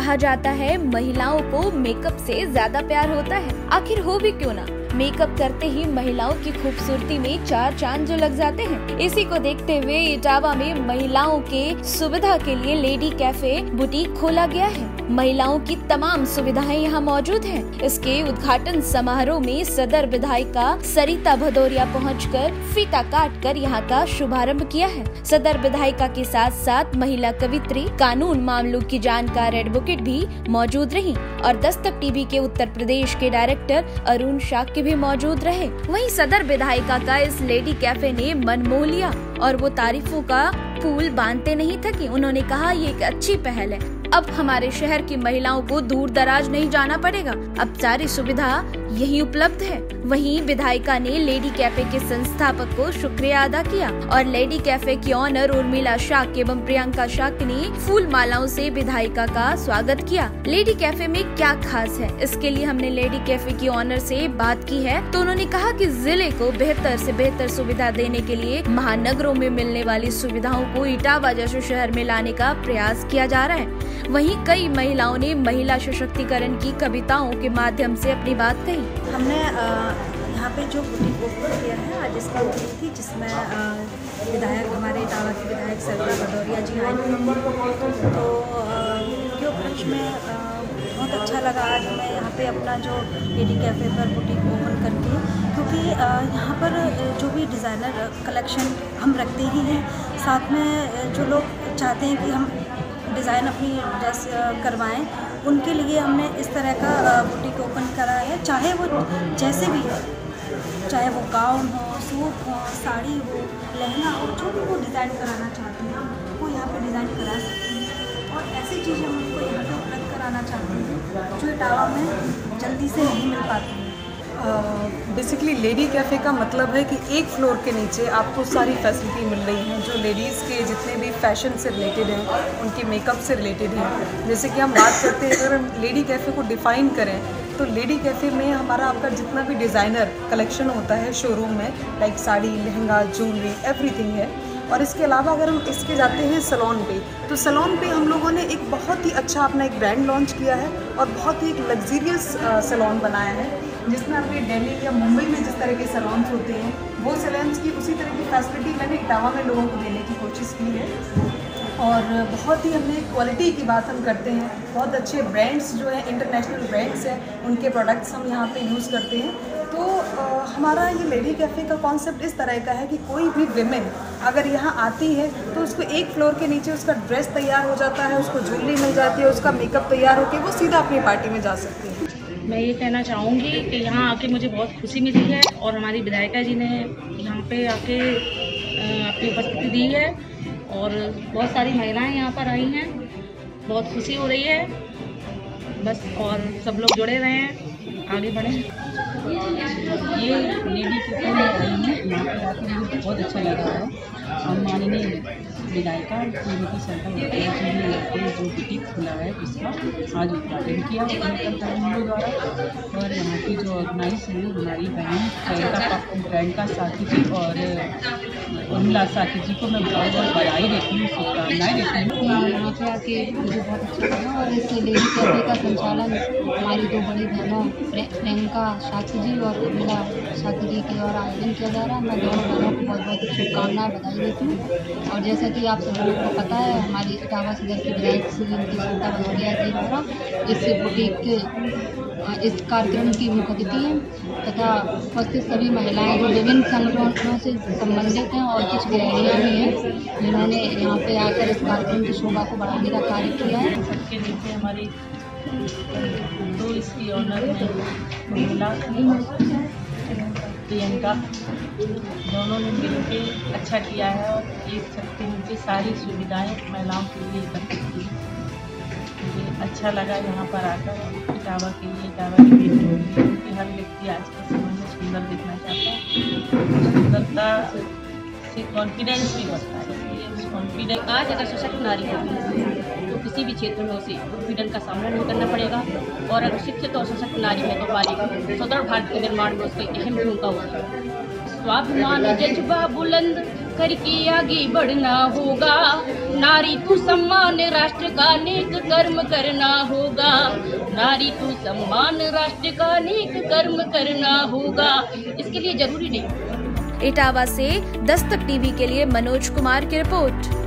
कहा जाता है, महिलाओं को मेकअप से ज़्यादा प्यार होता है। आखिर हो भी क्यों ना? मेकअप करते ही महिलाओं की खूबसूरती में चार चाँद जो लग जाते हैं। इसी को देखते हुए इटावा में महिलाओं के सुविधा के लिए लेडी कैफ़े बुटीक खोला गया है। महिलाओं की तमाम सुविधाएँ यहाँ मौजूद हैं। इसके उद्घाटन समारोह में सदर विधायिका सरिता भदौरिया पहुंचकर फीता काट कर यहाँ का शुभारंभ किया है। सदर विधायिका के साथ साथ महिला कवित्री, कानून मामलों की जानकार एडवोकेट भी मौजूद रही। और दस्तक टीवी के उत्तर प्रदेश के डायरेक्टर अरुण शाक्य भी मौजूद रहे। वहीं सदर विधायिका का इस लेडी कैफ़े ने मन मोह लिया और वो तारीफों का फूल बांधते नहीं थकी उन्होंने कहा, ये एक अच्छी पहल है। अब हमारे शहर की महिलाओं को दूर दराज नहीं जाना पड़ेगा। अब सारी सुविधा यही उपलब्ध है। वहीं विधायिका ने लेडी कैफ़े के संस्थापक को शुक्रिया अदा किया और लेडी कैफ़े की ऑनर उर्मिला शाक एवं प्रियंका शाक ने फूल मालाओं से विधायिका का स्वागत किया। लेडी कैफ़े में क्या खास है? इसके लिए हमने लेडी कैफ़े की ऑनर से बात की है। तो उन्होंने कहा कि ज़िले को बेहतर से बेहतर सुविधा देने के लिए महानगरों में मिलने वाली सुविधाओं को इटावा जैसे शहर में लाने का प्रयास किया जा रहा है। वहीं कई महिलाओं ने महिला सशक्तिकरण की कविताओं के माध्यम से अपनी बात कही। हमने यहाँ पे जो बुटीक ओपन किया है, आज इसका बुटीक थी, जिसमें विधायक, हमारे इटावा के विधायक सरदार भदौरिया जी आए तो उनके उपलक्ष्य में बहुत अच्छा लगा। आज मैं यहाँ पे अपना जो लेडी कैफ़े पर बुटीक ओपन करके क्योंकि यहाँ पर जो भी डिज़ाइनर कलेक्शन हम रखते ही हैं। साथ में जो लोग चाहते हैं कि हम डिज़ाइन अपनी ड्रेस करवाएँ उनके लिए हमने इस तरह का बुटीक ओपन करा है। चाहे वो जैसे भी है, चाहे वो गाउन हो, सूट हो, साड़ी हो, लहंगा हो, जो भी वो डिज़ाइन कराना चाहते हैं, वो यहाँ पे डिज़ाइन करा सकते हैं। और ऐसी चीज़ें हम उनको यहाँ पे उपलब्ध कराना चाहते हैं, जो इटावा में जल्दी से नहीं मिल पाती। बेसिकली लेडी कैफ़े का मतलब है कि एक फ्लोर के नीचे आपको सारी फैसिलिटी मिल रही हैं, जो लेडीज़ के जितने भी फ़ैशन से रिलेटेड हैं, उनके मेकअप से रिलेटेड हैं। जैसे कि हम बात करते हैं, अगर हम लेडी कैफ़े को डिफ़ाइन करें तो लेडी कैफ़े में हमारा आपका जितना भी डिज़ाइनर कलेक्शन होता है शोरूम में like sari, lehenga jewellery everything है। और इसके अलावा अगर हम इसके जाते हैं सलोन पे तो सलोन पे हम लोगों ने एक बहुत ही अच्छा अपना एक ब्रांड लॉन्च किया है और बहुत ही एक लग्जीरियस सलोन बनाया है। जिसमें आपके दिल्ली या मुंबई में जिस तरह के सलोन्स होते हैं वो सलोन्स की उसी तरह की फैसिलिटी मैंने इटावा में लोगों को देने की कोशिश की है। और बहुत ही हमने क्वालिटी की बात हम करते हैं। बहुत अच्छे ब्रांड्स जो हैं इंटरनेशनल ब्रांड्स हैं उनके प्रोडक्ट्स हम यहाँ पे यूज़ करते हैं। तो आ, हमारा ये लेडी कैफ़े का कॉन्सेप्ट इस तरह का है कि कोई भी विमेन अगर यहाँ आती है तो उसको एक फ्लोर के नीचे उसका ड्रेस तैयार हो जाता है उसको ज्वेलरी मिल जाती है उसका मेकअप तैयार होकर वो सीधा अपनी पार्टी में जा सकती है। मैं ये कहना चाहूँगी कि यहाँ आके मुझे बहुत खुशी मिली है और हमारी विधायिका जी ने यहाँ पे आके अपनी उपस्थिति दी है और बहुत सारी महिलाएँ यहाँ पर आई हैं। बहुत खुशी हो रही है। बस और सब लोग जुड़े रहे हैं। आगे बढ़ें। ये लेडी बहुत अच्छा लगा है। हम माननीय विधायिका श्रीमती सरकार जी बुटीक खुला है उसका आज उद्घाटन किया हम द्वारा। और यहाँ की जो ऑर्गेनाइज है, हमारी बहन प्रियंका प्रियंका साथी जी और उर्मिला साथी जी को मैं बहुत बहुत बधाई देती हूँ, शुभकामनाएँ देती हूँ। यहाँ पे आके मुझे बहुत अच्छा लगा और इस लेडी कैफ़े का संचालन हमारी दो बड़ी बहनों प्रियंका साथी जी और उर्मिला साथी जी के द्वारा आयोजन किया जा रहा है। मैं दोनों बहनों को बहुत बहुत शुभकामनाएँ बधाई देती हूँ। और जैसा कि आप सभी लोगों को पता है, हमारी इटावा सदर की विधायक श्रीमती सविता भदौरिया जी द्वारा इस बुटीक के इस कार्यक्रम की मुख्य अतिथि हैं तथा उपस्थित सभी महिलाएँ जो विभिन्न संगठनों से संबंधित हैं और कुछ गृहिणियाँ भी हैं, जिन्होंने यहाँ पे आकर इस कार्यक्रम की शोभा को बढ़ाने का कार्य किया है। सबके नीचे हमारी दो इसकी ऑनर महिला प्रियंका। दोनों ने मिलकर अच्छा किया है और एक सकते उनकी सारी सुविधाएँ महिलाओं के लिए एकत्रित की मुझे अच्छा लगा यहाँ पर आकर इटावा के लिए इटावा के लिए क्योंकि हर व्यक्ति आज के समय में सुंदर दिखना चाहता है। सुंदरता से कॉन्फिडेंस भी बढ़ता है। कॉन्फिडेंस आज अगर सशक्त नारी किसी भी क्षेत्र में उसे उत्पीड़न का सामना नहीं करना पड़ेगा। और अगर शिक्षित और सशक्त नारी है तो बालिका स्वतंत्र भारत के निर्माण में उसकी अहम भूमिका होगी। स्वाभिमान जज्बा बुलंद करके आगे बढ़ना होगा। नारी तू सम्मान राष्ट्र का नेक कर्म करना होगा। नारी तू सम्मान राष्ट्र का नेक कर्म करना होगा। इसके लिए ज़रूरी नहीं। इटावा से दस्तक टीवी के लिए मनोज कुमार की रिपोर्ट।